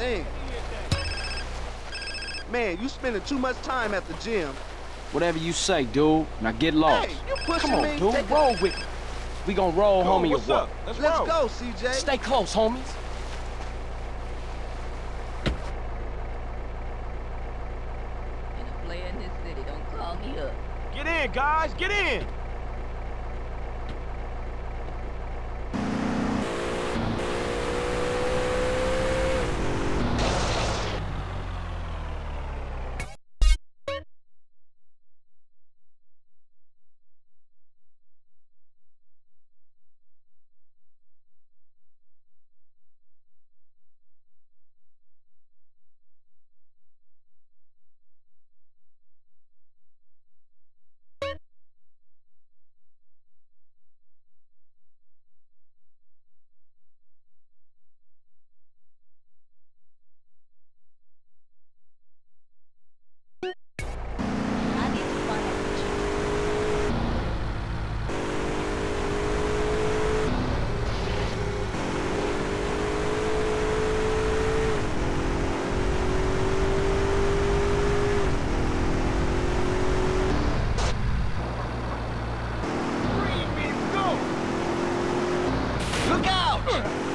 thing. Man, you spending too much time at the gym. Whatever you say, dude. Now get lost. Hey, you pushing Come on, me. dude. Take roll with me. We gonna roll, Go, homie, or what's what? up? Let's, Let's roll. go, CJ. Stay close, homies. And a player in this city, don't call me up. Get in, guys. Get in. Look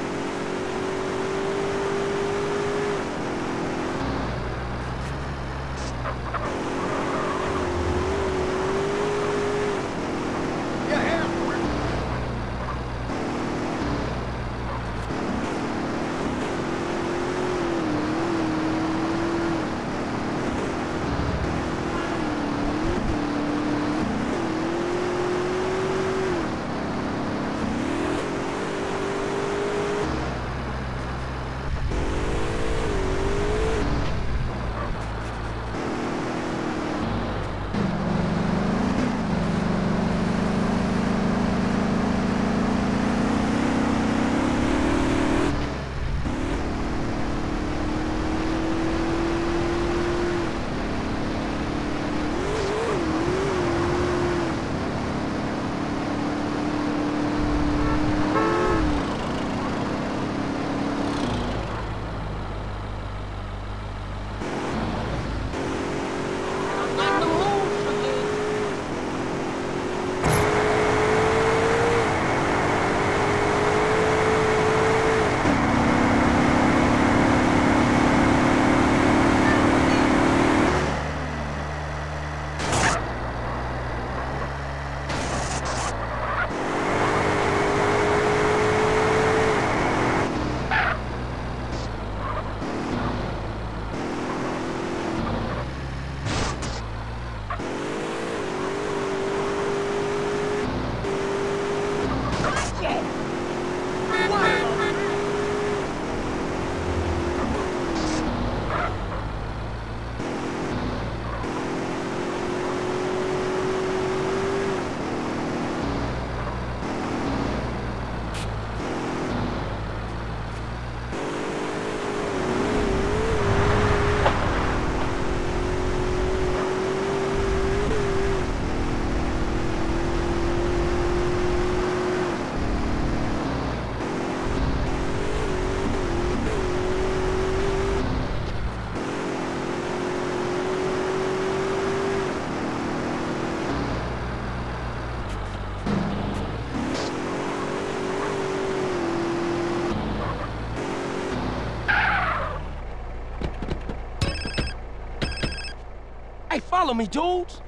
follow me, dudes.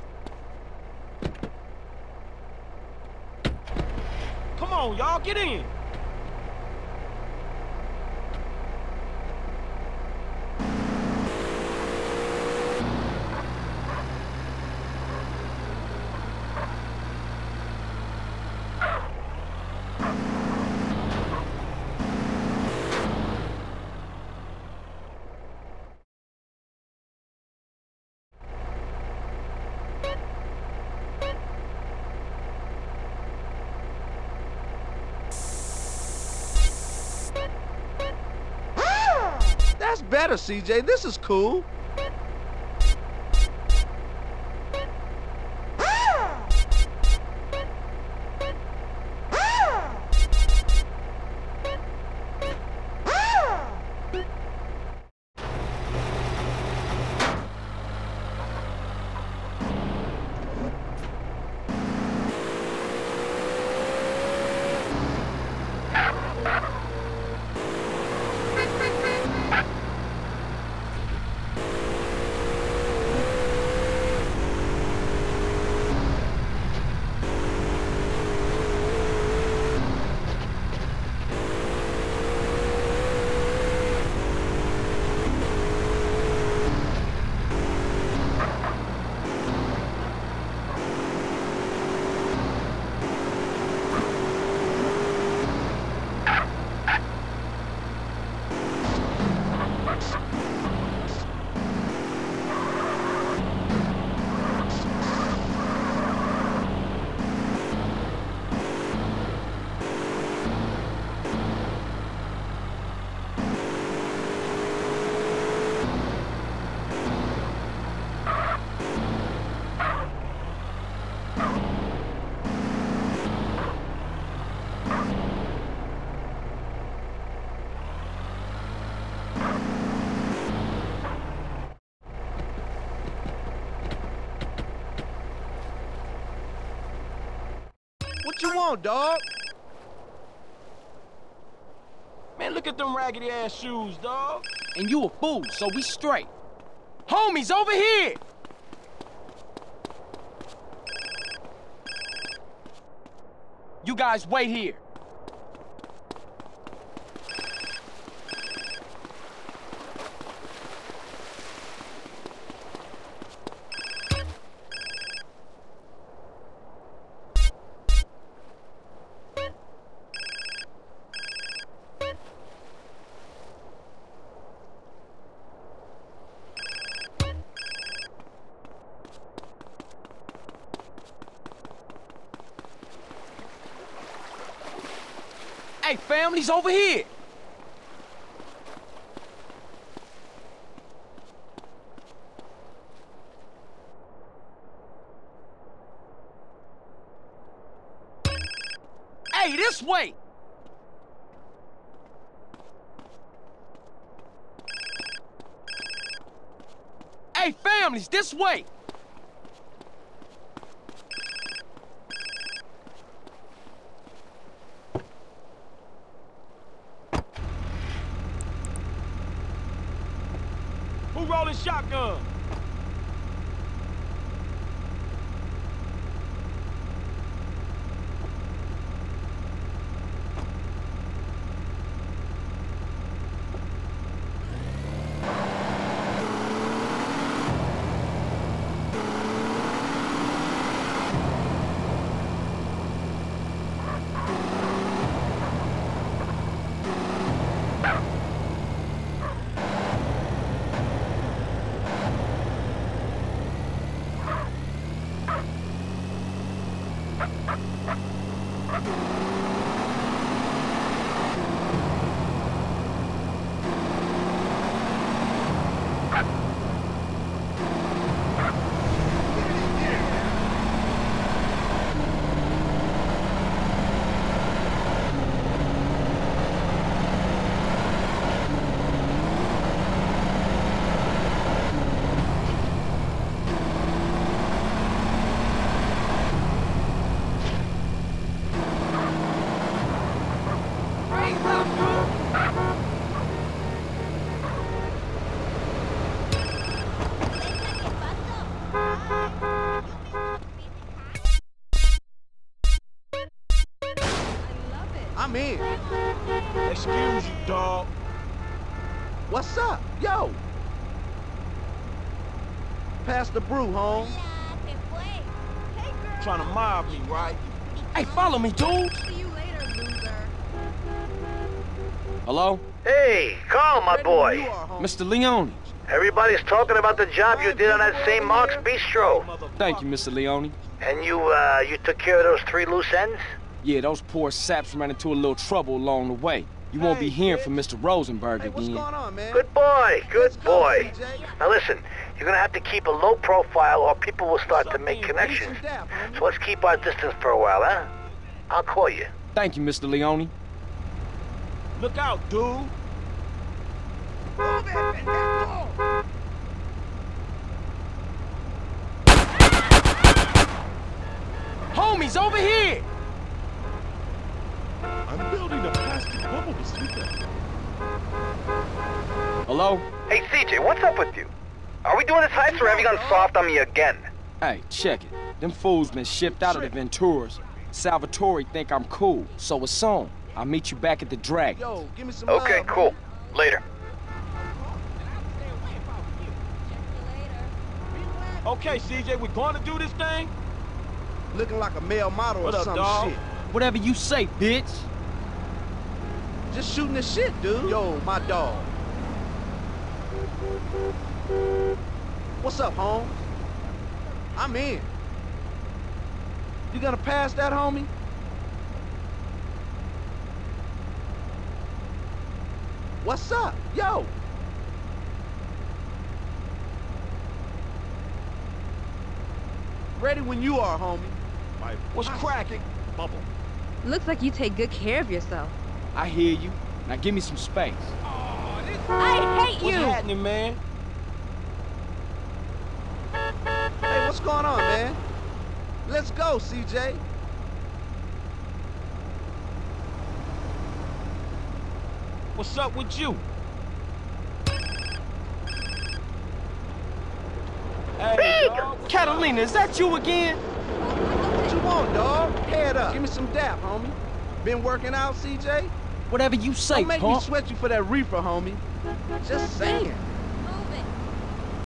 Come on, y'all. Get in. Better, CJ. This is cool. What you want, dog? Man, look at them raggedy ass shoes, dog. And you a fool, so we straight. Homies, over here! You guys wait here. Hey, family's over here. Hey, this way! Hey, families, this way! Shotgun? I'm in. Excuse you, dog. What's up? Yo! Pass the brew, home. Trying to mob me, right? Hey, follow me, dude! See you later, loser. Hello? Hey, Carl, my boy. are. Mr. Leone. Everybody's talking about the job you did on that St. Mark's Bistro. Thank you, Mr. Leone. And you, uh, you took care of those three loose ends? Yeah, those poor saps ran into a little trouble along the way. You won't be hearing kid. from Mr. Rosenberg Hey, what's again. going on, man? Good boy, Let's good go, boy. CJ. Now listen, you're gonna have to keep a low profile or people will start to make connections. Decent. So let's keep our distance for a while, huh? I'll call you. Thank you, Mr. Leone. Look out, dude. Homies, over here! I'm building a plastic bubble to sleep in. Hello? Hey, CJ, what's up with you? Are we doing this heist or have you gone soft on me again? Hey, check it. Them fools been shipped out of the Venturas. Salvatore think I'm cool, so it's on. I'll meet you back at the Dragon. Yo, give me some Okay, love, cool. homie. Later. Okay, CJ, we going to do this thing? Looking like a male model What or up, some dog? shit. Whatever you say, bitch. Just shooting the shit, dude. Yo, my dog. What's up, Holmes? I'm in. You gonna pass that, homie? What's up? Yo! Ready when you are, homie. My What's cracking? bubble. Looks like you take good care of yourself. I hear you. Now give me some space. Oh, this... I hate what's you! What's happening, man? Hey, what's going on, man? Let's go, CJ. What's up with you? Hey, dog, Catalina, is that you again? What you want, dog? Head up. Give me some dap, homie. Been working out, CJ? Whatever you say, Don't make me sweat you for that reefer, homie. Just saying.